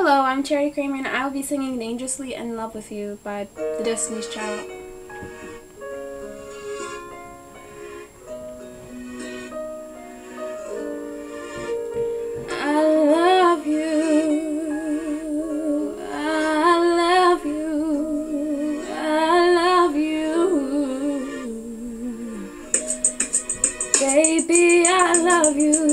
Hello, I'm Charity Cramer and I will be singing Dangerously in Love with You by the Destiny's Child. I love you, I love you, I love you. Baby, I love you,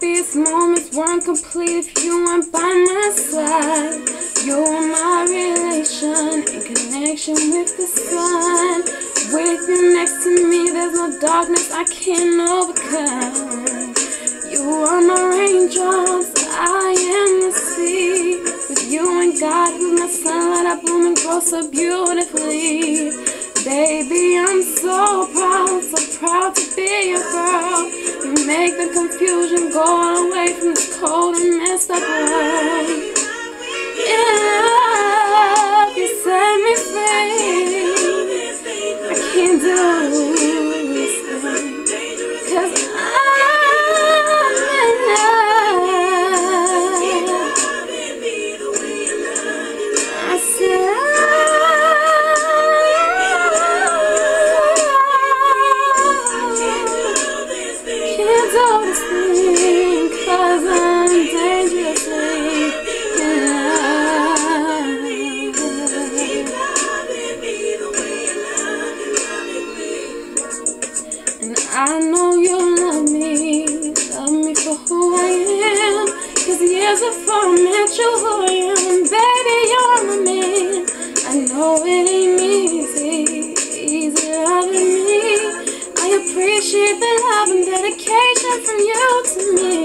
Happiest moments weren't complete if you weren't by my side. You're my relation in connection with the sun. With you next to me, there's no darkness I can't overcome. You are my raindrops, I am the sea. With you and God, who's my sunlight, I bloom and grow so beautifully. Baby, I'm so proud, so proud to be your girl. You make the confusion go away from this cold and messed up world. Yeah, you set me free. I can't do I know you love me, love me for who I am. Cause years before I met you, who I am, baby, you're my man. I know it ain't easy, easy loving me. I appreciate the love and dedication from you to me.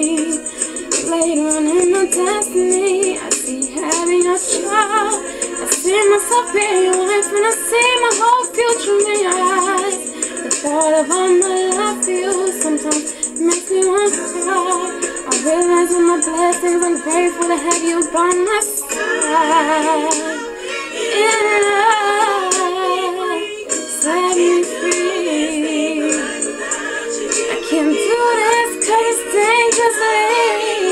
Later on in my destiny, I see having a child. I see myself being your wife, and I see my whole future in your eyes. The thought of all my life after you sometimes makes me want to cry. I realize all my blessings, I'm grateful to have you by my side. Yeah, set me free. I can't do this cause it's dangerous.